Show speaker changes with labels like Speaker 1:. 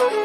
Speaker 1: oh.